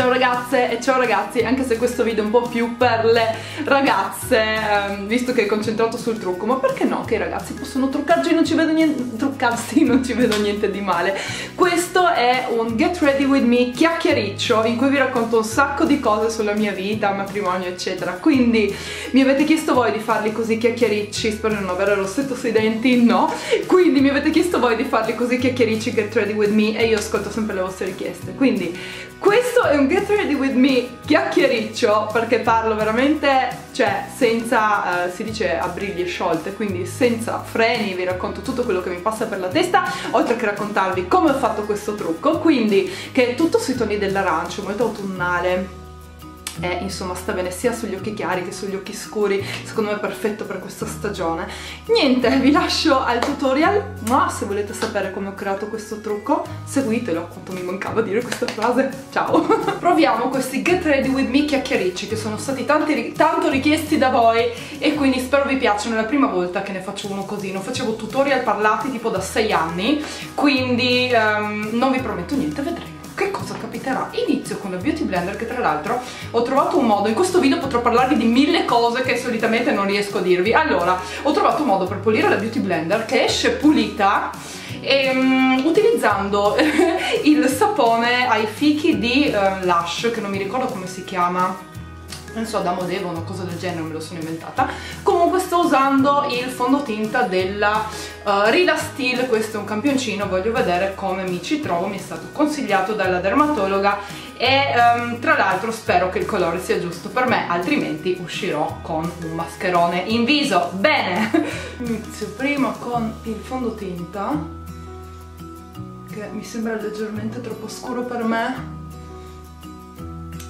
Ciao ragazze e ciao ragazzi, anche se questo video è un po' più per le ragazze, ehm, visto che è concentrato sul trucco, ma perché no che i ragazzi possono truccarsi non ci vedo niente, truccarsi non ci vedo niente di male. Questo è un Get Ready With Me chiacchiericcio in cui vi racconto un sacco di cose sulla mia vita, matrimonio eccetera, quindi mi avete chiesto voi di farli così chiacchiericci, spero di non avere rossetto sui denti, no, quindi mi avete chiesto voi di farli così chiacchiericci Get Ready With Me e io ascolto sempre le vostre richieste, quindi questo è un Get Ready With Me chiacchiericcio perché parlo veramente, cioè, senza, uh, si dice a briglie sciolte, quindi senza freni, vi racconto tutto quello che mi passa per la testa, oltre che raccontarvi come ho fatto questo trucco, quindi che è tutto sui toni dell'arancio, molto autunnale, e insomma sta bene sia sugli occhi chiari che sugli occhi scuri secondo me è perfetto per questa stagione. Niente vi lascio al tutorial ma se volete sapere come ho creato questo trucco seguitelo quanto mi mancava dire questa frase. Ciao! Proviamo questi get ready with me chiacchiericci che sono stati tanti, tanto richiesti da voi e quindi spero vi piacciono. È la prima volta che ne faccio uno così. Non facevo tutorial parlati tipo da 6 anni quindi um, non vi prometto niente vedremo che cosa capiterà? Inizio con la Beauty Blender che tra l'altro ho trovato un modo, in questo video potrò parlarvi di mille cose che solitamente non riesco a dirvi. Allora, ho trovato un modo per pulire la Beauty Blender che esce pulita e, um, utilizzando il sapone ai fichi di uh, Lush, che non mi ricordo come si chiama non so, da Modeva una cosa del genere, me lo sono inventata. Comunque sto usando il fondotinta della uh, Rila Steel, questo è un campioncino, voglio vedere come mi ci trovo, mi è stato consigliato dalla dermatologa e um, tra l'altro spero che il colore sia giusto per me, altrimenti uscirò con un mascherone in viso. Bene! Inizio prima con il fondotinta, che mi sembra leggermente troppo scuro per me,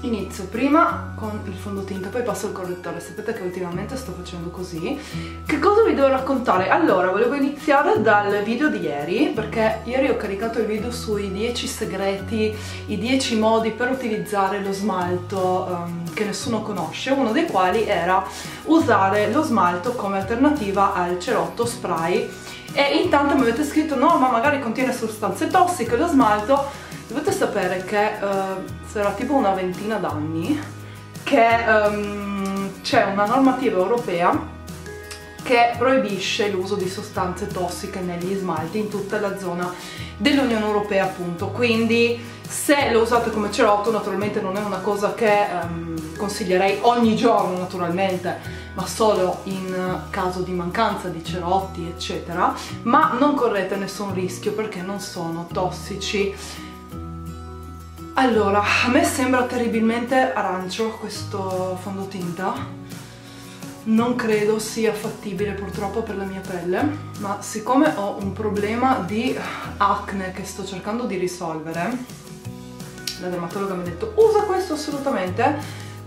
Inizio prima con il fondotinta, poi passo il correttore, sapete che ultimamente sto facendo così. Che cosa vi devo raccontare? Allora, volevo iniziare dal video di ieri, perché ieri ho caricato il video sui 10 segreti, i 10 modi per utilizzare lo smalto um, che nessuno conosce, uno dei quali era usare lo smalto come alternativa al cerotto spray e intanto mi avete scritto no ma magari contiene sostanze tossiche lo smalto Dovete sapere che uh, sarà tipo una ventina d'anni che um, c'è una normativa europea che proibisce l'uso di sostanze tossiche negli smalti in tutta la zona dell'Unione Europea appunto. Quindi se lo usate come cerotto naturalmente non è una cosa che um, consiglierei ogni giorno naturalmente ma solo in caso di mancanza di cerotti eccetera. Ma non correte nessun rischio perché non sono tossici allora, a me sembra terribilmente arancio questo fondotinta. Non credo sia fattibile purtroppo per la mia pelle ma siccome ho un problema di acne che sto cercando di risolvere la dermatologa mi ha detto usa questo assolutamente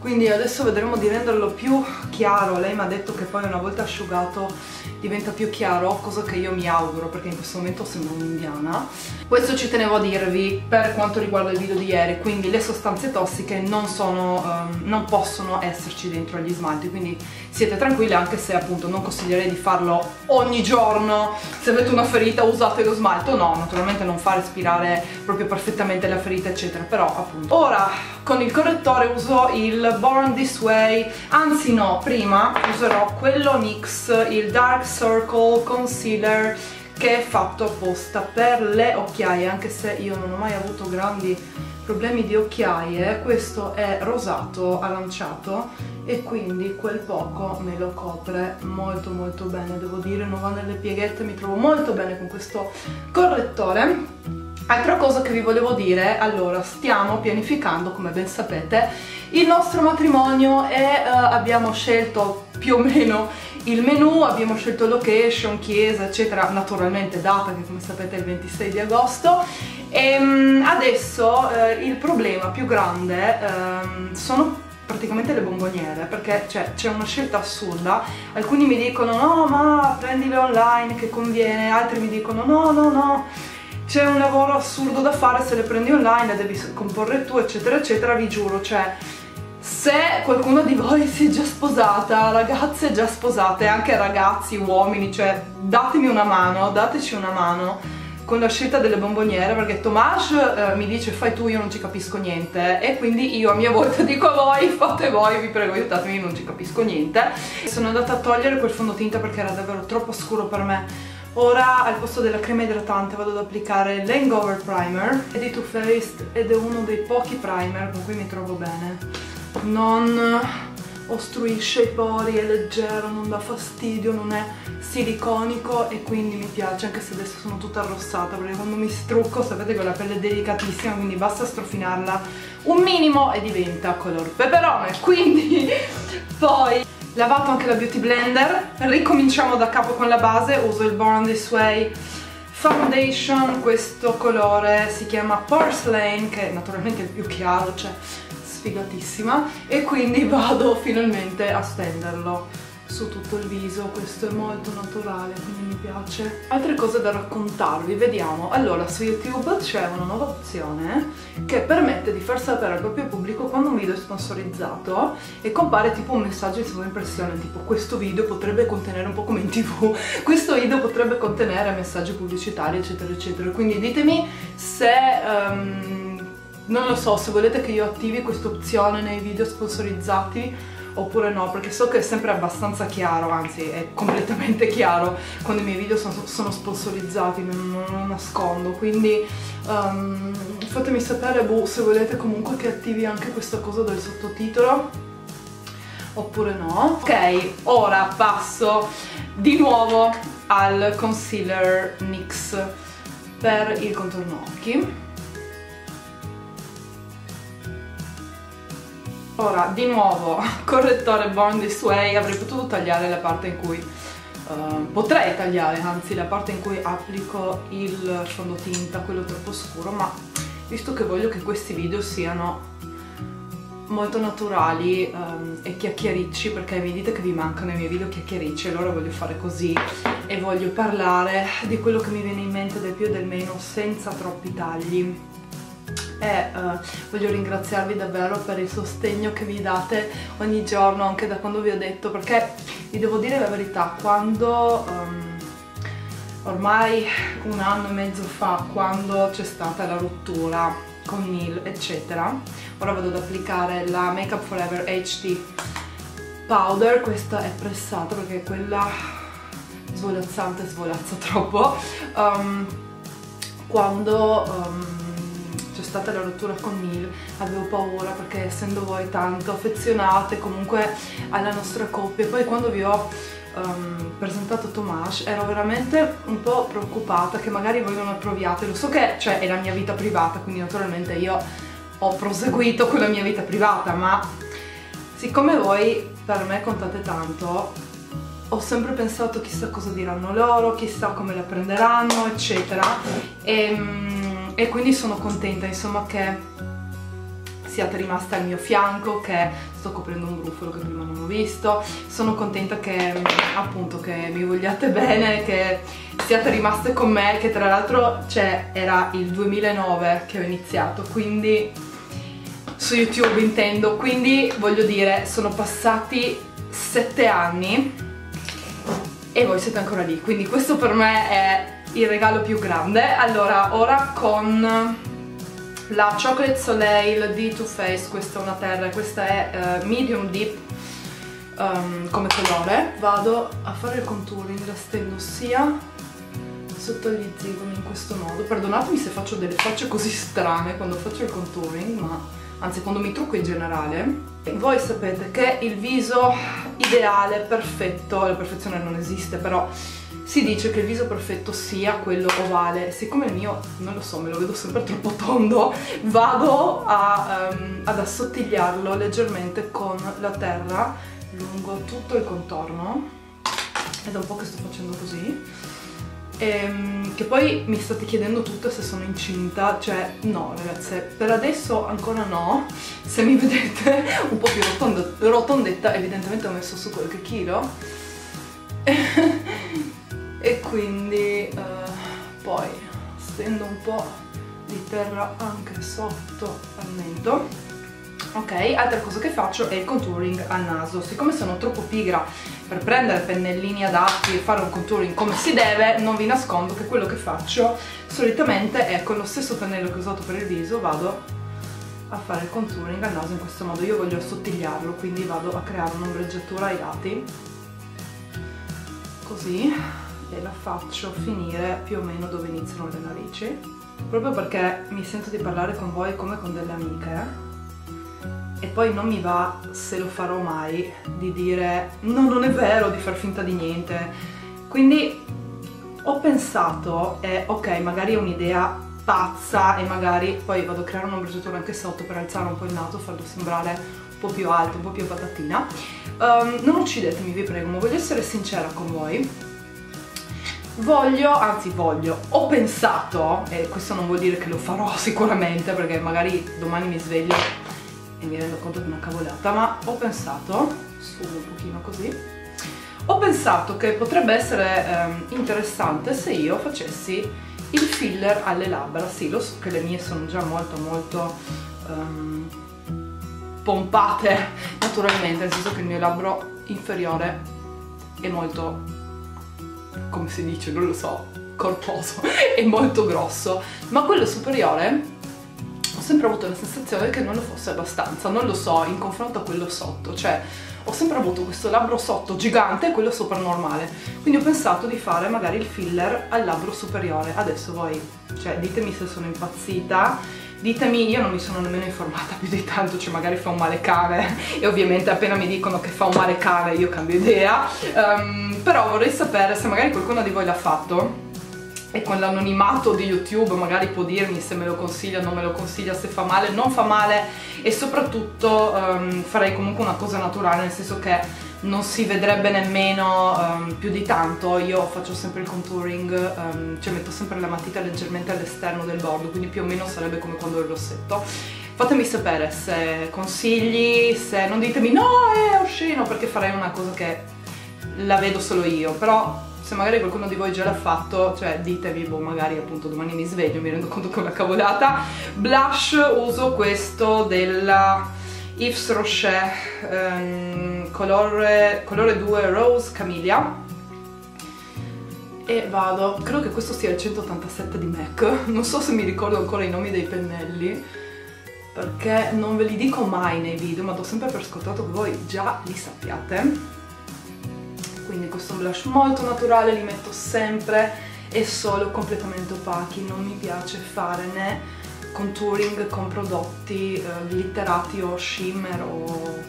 quindi adesso vedremo di renderlo più chiaro. Lei mi ha detto che poi una volta asciugato diventa più chiaro cosa che io mi auguro perché in questo momento sembro un'indiana. Questo ci tenevo a dirvi per quanto riguarda il video di ieri. Quindi le sostanze tossiche non sono um, non possono esserci dentro agli smalti. Quindi siete tranquilli anche se appunto non consiglierei di farlo ogni giorno. Se avete una ferita usate lo smalto. No naturalmente non fa respirare proprio perfettamente la ferita eccetera. Però appunto ora con il correttore uso il Born This Way. Anzi no, prima userò quello NYX, il Dark Circle Concealer che è fatto apposta per le occhiaie anche se io non ho mai avuto grandi problemi di occhiaie questo è rosato aranciato e quindi quel poco me lo copre molto molto bene devo dire non va nelle pieghette mi trovo molto bene con questo correttore. Altra cosa che vi volevo dire, allora stiamo pianificando come ben sapete il nostro matrimonio e uh, abbiamo scelto più o meno il menu, abbiamo scelto location, chiesa eccetera, naturalmente data che come sapete è il 26 di agosto. E um, adesso uh, il problema più grande um, sono praticamente le bomboniere perché c'è una scelta assurda. Alcuni mi dicono no ma prendile online che conviene. Altri mi dicono no no no c'è un lavoro assurdo da fare se le prendi online, le devi comporre tu, eccetera, eccetera, vi giuro, cioè se qualcuno di voi si è già sposata, ragazze già sposate, anche ragazzi, uomini, cioè datemi una mano, dateci una mano con la scelta delle bomboniere perché Tomas eh, mi dice fai tu io non ci capisco niente. E quindi io a mia volta dico a voi fate voi vi prego aiutatemi non ci capisco niente. Sono andata a togliere quel fondotinta perché era davvero troppo scuro per me. Ora al posto della crema idratante vado ad applicare l'Hangover Primer è di Too Faced ed è uno dei pochi primer con cui mi trovo bene non ostruisce i pori, è leggero, non dà fastidio, non è siliconico e quindi mi piace anche se adesso sono tutta arrossata perché quando mi strucco sapete che la pelle è delicatissima quindi basta strofinarla. Un minimo e diventa color peperone. Quindi poi lavato anche la beauty blender ricominciamo da capo con la base uso il Born This Way foundation questo colore si chiama Porcelain che è naturalmente il più chiaro cioè sfigatissima e quindi vado finalmente a stenderlo su tutto il viso, questo è molto naturale, quindi mi piace. Altre cose da raccontarvi, vediamo. Allora, su YouTube c'è una nuova opzione che permette di far sapere al proprio pubblico quando un video è sponsorizzato e compare tipo un messaggio di sovraimpressione, tipo questo video potrebbe contenere un po' come in tv, questo video potrebbe contenere messaggi pubblicitari, eccetera, eccetera. Quindi ditemi se... Um, non lo so, se volete che io attivi questa opzione nei video sponsorizzati oppure no, perché so che è sempre abbastanza chiaro, anzi è completamente chiaro quando i miei video sono, sono sponsorizzati, non, non, non, nascondo, quindi um, fatemi sapere boh, se volete comunque che attivi anche questa cosa del sottotitolo oppure no. Ok, ora passo di nuovo al concealer NYX per il contorno occhi Ora, di nuovo, correttore Born This Way, avrei potuto tagliare la parte in cui... Uh, potrei tagliare, anzi, la parte in cui applico il fondotinta, quello troppo scuro, ma visto che voglio che questi video siano molto naturali um, e chiacchiericci perché vi dite che vi mancano i miei video chiacchiericci allora voglio fare così e voglio parlare di quello che mi viene in mente del più e del meno senza troppi tagli e uh, voglio ringraziarvi davvero per il sostegno che mi date ogni giorno, anche da quando vi ho detto, perché vi devo dire la verità, quando um, ormai un anno e mezzo fa, quando c'è stata la rottura con Neil, eccetera, ora vado ad applicare la Makeup Forever HD Powder, questa è pressata perché quella svolazzante svolazza troppo, um, quando um, stata la rottura con Neil avevo paura perché essendo voi tanto affezionate comunque alla nostra coppia poi quando vi ho um, presentato Tomas ero veramente un po' preoccupata che magari voi non approviate lo so che cioè, è la mia vita privata quindi naturalmente io ho proseguito con la mia vita privata ma siccome voi per me contate tanto ho sempre pensato chissà cosa diranno loro, chissà come la prenderanno, eccetera. E, um, e quindi sono contenta insomma che siate rimasta al mio fianco, che sto coprendo un brufolo che prima non ho visto, sono contenta che appunto che mi vogliate bene, che siate rimaste con me, che tra l'altro cioè, era il 2009 che ho iniziato, quindi su YouTube intendo, quindi voglio dire sono passati sette anni e voi siete ancora lì, quindi questo per me è il regalo più grande. Allora ora con la Chocolate Soleil di Too Faced questa è una terra questa è uh, medium deep um, come colore. Vado a fare il contouring la stendo sia sotto gli zigomi in questo modo. Perdonatemi se faccio delle facce così strane quando faccio il contouring ma anzi quando mi trucco in generale voi sapete che il viso ideale, perfetto, la perfezione non esiste però si dice che il viso perfetto sia quello ovale, siccome il mio, non lo so, me lo vedo sempre troppo tondo, vado a, um, ad assottigliarlo leggermente con la terra lungo tutto il contorno, è da un po' che sto facendo così, ehm, che poi mi state chiedendo tutte se sono incinta, cioè no ragazze, per adesso ancora no, se mi vedete un po' più rotondetta, evidentemente ho messo su qualche chilo, e quindi eh, poi stendo un po' di terra anche sotto al mento ok? Altra cosa che faccio è il contouring al naso. Siccome sono troppo pigra per prendere pennellini adatti e fare un contouring come si deve non vi nascondo che quello che faccio solitamente è con lo stesso pennello che ho usato per il viso vado a fare il contouring al naso in questo modo. Io voglio assottigliarlo quindi vado a creare un'ombreggiatura ai lati. Così e la faccio finire più o meno dove iniziano le narici. Proprio perché mi sento di parlare con voi come con delle amiche e poi non mi va, se lo farò mai, di dire no, non è vero, di far finta di niente. Quindi ho pensato, e ok, magari è un'idea pazza e magari poi vado a creare un'ombreggiatura anche sotto per alzare un po' il naso, farlo sembrare un po' più alto, un po' più patatina. Um, non uccidetemi, vi prego, ma voglio essere sincera con voi. Voglio, anzi voglio, ho pensato, e questo non vuol dire che lo farò sicuramente perché magari domani mi sveglio e mi rendo conto di una cavolata, ma ho pensato, sfumo un pochino così, ho pensato che potrebbe essere ehm, interessante se io facessi il filler alle labbra, sì lo so che le mie sono già molto molto um, pompate naturalmente, nel senso che il mio labbro inferiore è molto, come si dice, non lo so, corposo, è molto grosso, ma quello superiore sempre avuto la sensazione che non lo fosse abbastanza, non lo so, in confronto a quello sotto, cioè ho sempre avuto questo labbro sotto gigante e quello sopra normale, quindi ho pensato di fare magari il filler al labbro superiore, adesso voi, cioè ditemi se sono impazzita, ditemi, io non mi sono nemmeno informata più di tanto, cioè magari fa un male cane e ovviamente appena mi dicono che fa un male cane io cambio idea, um, però vorrei sapere se magari qualcuno di voi l'ha fatto e con l'anonimato di YouTube magari può dirmi se me lo consiglia, non me lo consiglia, se fa male, non fa male e soprattutto um, farei comunque una cosa naturale, nel senso che non si vedrebbe nemmeno um, più di tanto, io faccio sempre il contouring, um, cioè metto sempre la matita leggermente all'esterno del bordo, quindi più o meno sarebbe come quando ho il rossetto. Fatemi sapere se consigli, se non ditemi no è osceno perché farei una cosa che la vedo solo io, però se magari qualcuno di voi già l'ha fatto, cioè ditevi, boh, magari appunto domani mi sveglio, mi rendo conto che è una cavolata. Blush uso questo della Yves Rocher, um, colore, colore 2 Rose Camellia. E vado, credo che questo sia il 187 di MAC, non so se mi ricordo ancora i nomi dei pennelli, perché non ve li dico mai nei video, ma do sempre per scontato che voi già li sappiate quindi questo blush molto naturale li metto sempre e solo completamente opachi non mi piace fare né contouring con prodotti eh, glitterati o shimmer o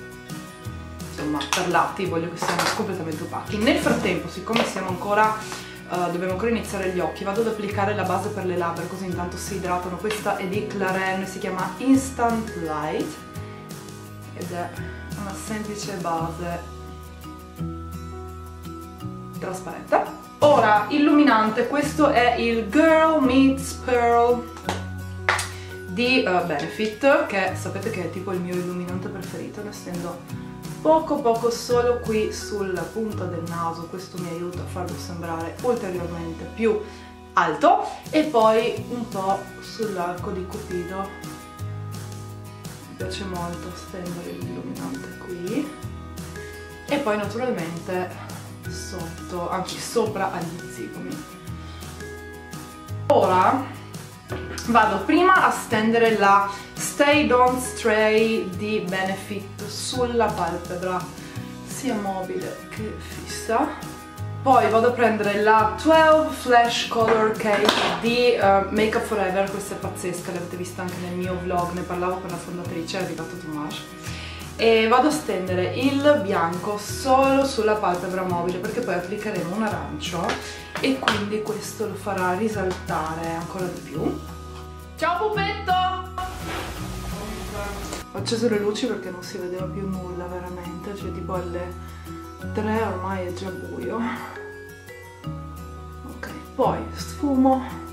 insomma perlati voglio che siano completamente opachi. Nel frattempo siccome siamo ancora Uh, dobbiamo ancora iniziare gli occhi vado ad applicare la base per le labbra così intanto si idratano. Questa è di Claren si chiama Instant Light ed è una semplice base trasparente. Ora, illuminante, questo è il Girl Meets Pearl di uh, Benefit, che sapete che è tipo il mio illuminante preferito, ne stendo poco poco solo qui sulla punta del naso, questo mi aiuta a farlo sembrare ulteriormente più alto, e poi un po' sull'arco di Cupido, mi piace molto stendere l'illuminante qui, e poi naturalmente sotto, anzi sopra agli zigomi. Ora vado prima a stendere la Stay Don't Stray di Benefit sulla palpebra, sia mobile che fissa. Poi vado a prendere la 12 Flash Color Cake di uh, Make Up Forever, questa è pazzesca, l'avete vista anche nel mio vlog, ne parlavo con la fondatrice, è arrivato Tomasz e vado a stendere il bianco solo sulla palpebra mobile perché poi applicheremo un arancio e quindi questo lo farà risaltare ancora di più. Ciao pupetto! Ho acceso le luci perché non si vedeva più nulla veramente. Cioè tipo alle 3 ormai è già buio. Ok poi sfumo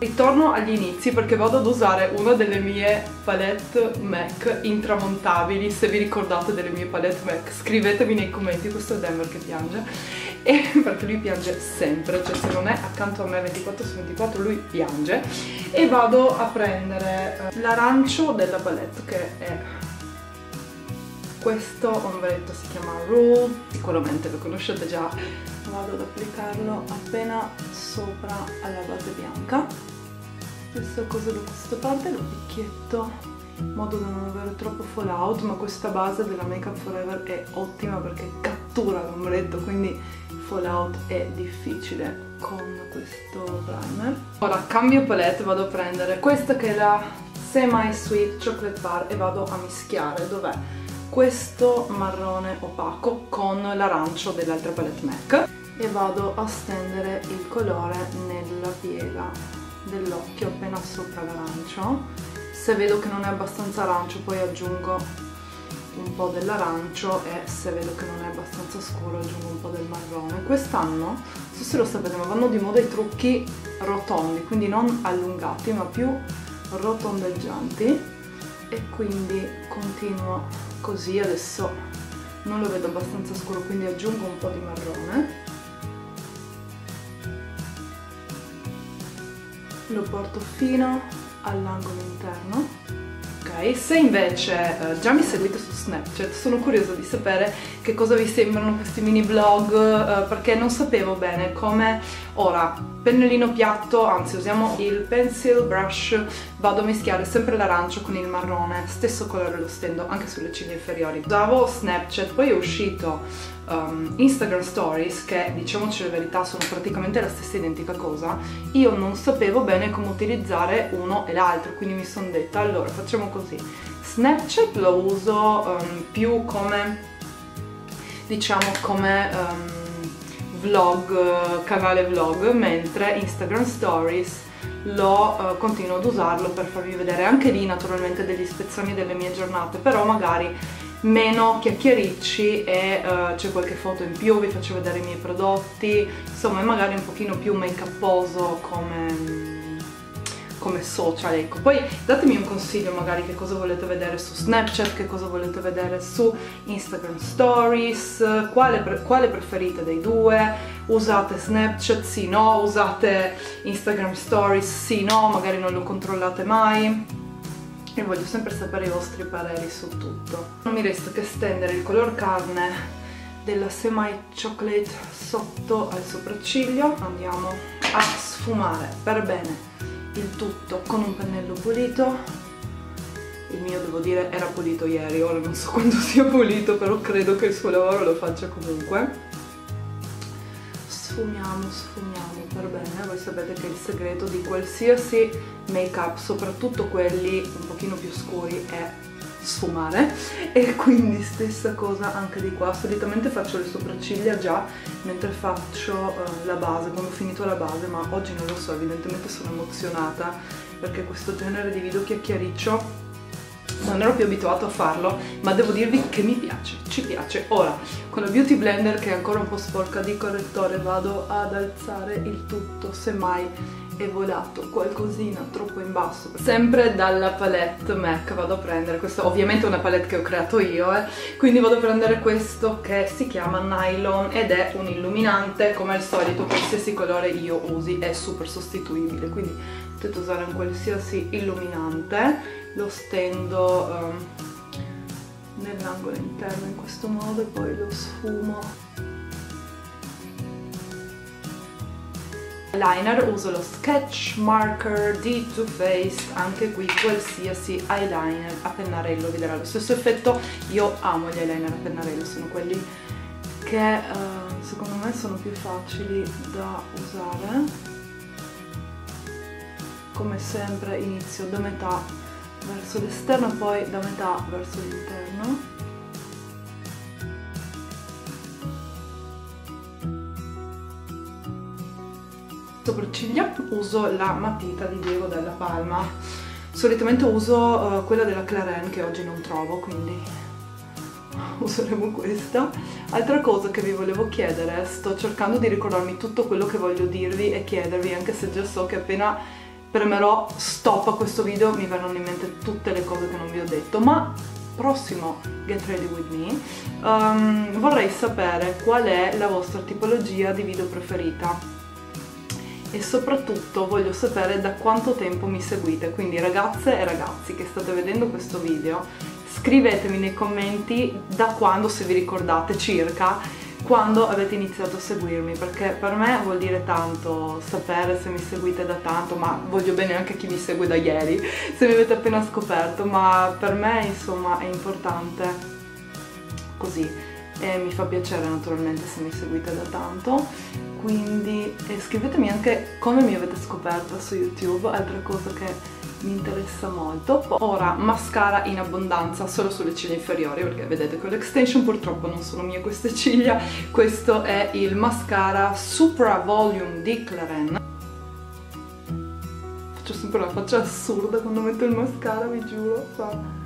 Ritorno agli inizi perché vado ad usare una delle mie palette MAC intramontabili, se vi ricordate delle mie palette MAC. Scrivetemi nei commenti, questo è Denver che piange. E perché lui piange sempre, cioè se non è accanto a me 24 su 24 lui piange. E vado a prendere eh, l'arancio della palette che è questo ombretto si chiama Rule, sicuramente lo conoscete già, vado ad applicarlo appena sopra alla base bianca. Stessa cosa da questa parte, lo picchietto in modo da non avere troppo fallout, ma questa base della Makeup Forever è ottima perché cattura l'ombretto, quindi fallout è difficile con questo primer. Ora cambio palette, vado a prendere questa che è la Semi Sweet Chocolate Bar e vado a mischiare, dov'è? questo marrone opaco con l'arancio dell'altra palette MAC e vado a stendere il colore nella piega dell'occhio appena sopra l'arancio se vedo che non è abbastanza arancio poi aggiungo un po' dell'arancio e se vedo che non è abbastanza scuro aggiungo un po' del marrone. Quest'anno, non so se lo sapete ma vanno di moda i trucchi rotondi quindi non allungati ma più rotondeggianti. E quindi continuo così. Adesso non lo vedo abbastanza scuro quindi aggiungo un po' di marrone lo porto fino all'angolo interno ok? Se invece uh, già mi seguite su Snapchat sono curiosa di sapere che cosa vi sembrano questi mini vlog uh, perché non sapevo bene come ora pennellino piatto, anzi usiamo il pencil brush, vado a mischiare sempre l'arancio con il marrone, stesso colore lo stendo anche sulle ciglia inferiori. Usavo Snapchat, poi è uscito um, Instagram Stories che diciamoci la verità sono praticamente la stessa identica cosa, io non sapevo bene come utilizzare uno e l'altro, quindi mi sono detta allora facciamo così, Snapchat lo uso um, più come diciamo come um, vlog, canale vlog, mentre Instagram Stories lo uh, continuo ad usarlo per farvi vedere anche lì naturalmente degli spezzoni delle mie giornate, però magari meno chiacchiericci e uh, c'è qualche foto in più, vi faccio vedere i miei prodotti, insomma è magari un pochino più make uposo come come social, ecco. Poi datemi un consiglio magari che cosa volete vedere su Snapchat, che cosa volete vedere su Instagram Stories, quale, quale preferite dei due, usate Snapchat, sì, no, usate Instagram Stories, sì, no, magari non lo controllate mai. E voglio sempre sapere i vostri pareri su tutto. Non mi resta che stendere il color carne della semi chocolate sotto al sopracciglio. Andiamo a sfumare. Per bene il tutto con un pennello pulito. Il mio devo dire era pulito ieri. Ora non so quando sia pulito però credo che il suo lavoro lo faccia comunque. Sfumiamo, sfumiamo per bene, voi sapete che il segreto di qualsiasi make up, soprattutto quelli un pochino più scuri, è sfumare. E quindi stessa cosa anche di qua, solitamente faccio le sopracciglia già mentre faccio uh, la base, quando ho finito la base, ma oggi non lo so, evidentemente sono emozionata perché questo genere di video chiacchiericcio non ero più abituato a farlo ma devo dirvi che mi piace, ci piace. Ora con la beauty blender che è ancora un po' sporca di correttore vado ad alzare il tutto semmai è volato qualcosina troppo in basso sempre dalla palette MAC vado a prendere questo ovviamente è una palette che ho creato io eh, quindi vado a prendere questo che si chiama Nylon ed è un illuminante come al solito qualsiasi colore io usi è super sostituibile quindi potete usare un qualsiasi illuminante lo stendo um, nell'angolo interno in questo modo e poi lo sfumo eyeliner uso lo Sketch Marker di Too Faced anche qui qualsiasi eyeliner a pennarello vi darà lo stesso effetto. Io amo gli eyeliner a pennarello sono quelli che uh, secondo me sono più facili da usare. Come sempre inizio da metà verso l'esterno poi da metà verso l'interno sopracciglia uso la matita di Diego della Palma. Solitamente uso uh, quella della Claren che oggi non trovo quindi useremo questa. Altra cosa che vi volevo chiedere sto cercando di ricordarmi tutto quello che voglio dirvi e chiedervi anche se già so che appena premerò stop a questo video mi verranno in mente tutte le cose che non vi ho detto ma prossimo Get Ready With Me, um, vorrei sapere qual è la vostra tipologia di video preferita e soprattutto voglio sapere da quanto tempo mi seguite, quindi ragazze e ragazzi che state vedendo questo video, scrivetemi nei commenti da quando, se vi ricordate circa, quando avete iniziato a seguirmi. Perché per me vuol dire tanto sapere se mi seguite da tanto ma voglio bene anche chi mi segue da ieri se mi avete appena scoperto. Ma per me insomma è importante così e mi fa piacere naturalmente se mi seguite da tanto. Quindi scrivetemi anche come mi avete scoperto su youtube altra cosa che mi interessa molto. Ora mascara in abbondanza solo sulle ciglia inferiori perché vedete con l'extension purtroppo non sono mie queste ciglia. Questo è il mascara Supra Volume di Claren. Faccio sempre una faccia assurda quando metto il mascara vi giuro fa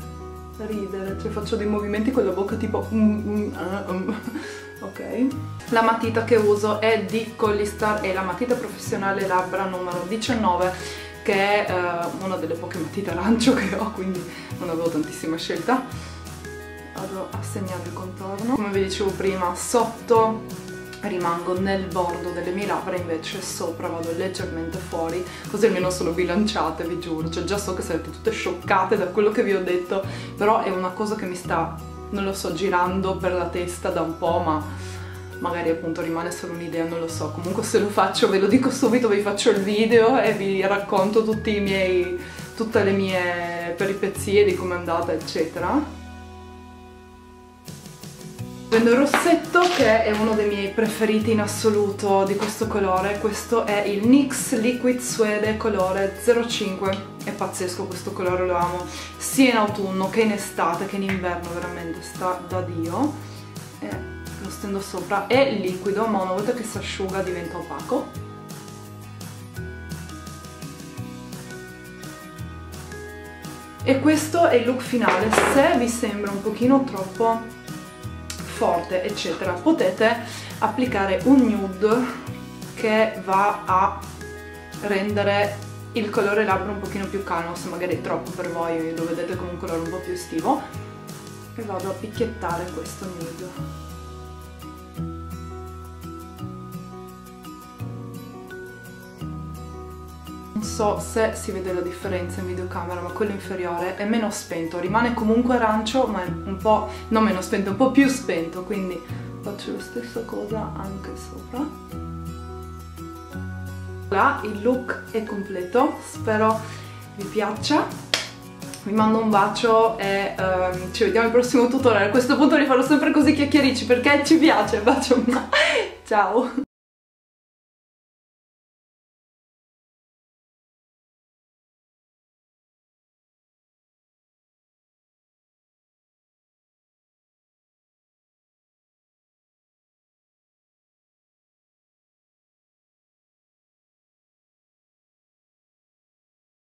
ridere cioè faccio dei movimenti con la bocca tipo mm, mm, uh, um. ok la matita che uso è di Collistar e la matita professionale labbra numero 19 che è uh, una delle poche matite arancio che ho, quindi non avevo tantissima scelta. Vado a segnare il contorno. Come vi dicevo prima, sotto rimango nel bordo delle mie labbra, invece sopra vado leggermente fuori, così almeno sono bilanciate, vi giuro. Cioè già so che sarete tutte scioccate da quello che vi ho detto, però è una cosa che mi sta, non lo so, girando per la testa da un po', ma magari appunto rimane solo un'idea, non lo so. Comunque se lo faccio, ve lo dico subito, vi faccio il video e vi racconto tutti i miei, tutte le mie peripezie di come è andata, eccetera. Prendo il rossetto che è uno dei miei preferiti in assoluto di questo colore, questo è il NYX Liquid Suede colore 05, è pazzesco questo colore, lo amo, sia in autunno che in estate che in inverno, veramente sta da Dio. E lo stendo sopra, è liquido ma una volta che si asciuga diventa opaco. E questo è il look finale, se vi sembra un pochino troppo forte eccetera potete applicare un nude che va a rendere il colore labbra un pochino più calmo se magari è troppo per voi lo vedete con un colore un po' più estivo. E vado a picchiettare questo nude so se si vede la differenza in videocamera ma quello inferiore è meno spento. Rimane comunque arancio ma è un po' non meno spento, un po' più spento quindi faccio la stessa cosa anche sopra. Voilà, il look è completo spero vi piaccia. Vi mando un bacio e um, ci vediamo al prossimo tutorial. A questo punto li farò sempre così chiacchierici perché ci piace bacio ciao